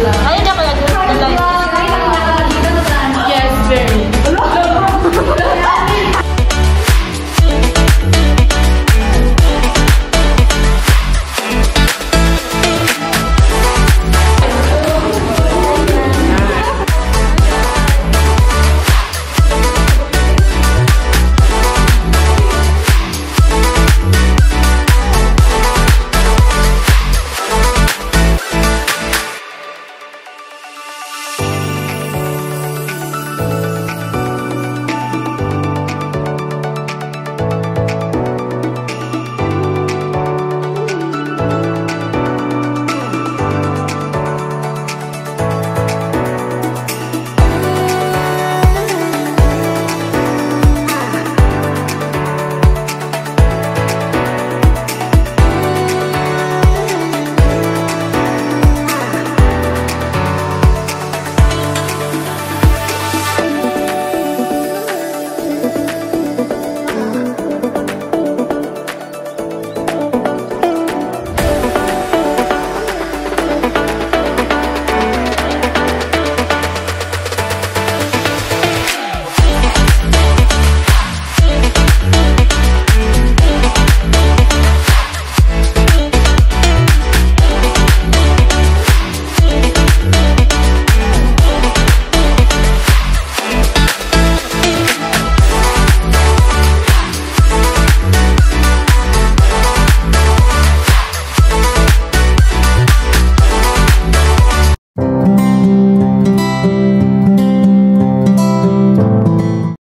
Ayun ako, nag-live.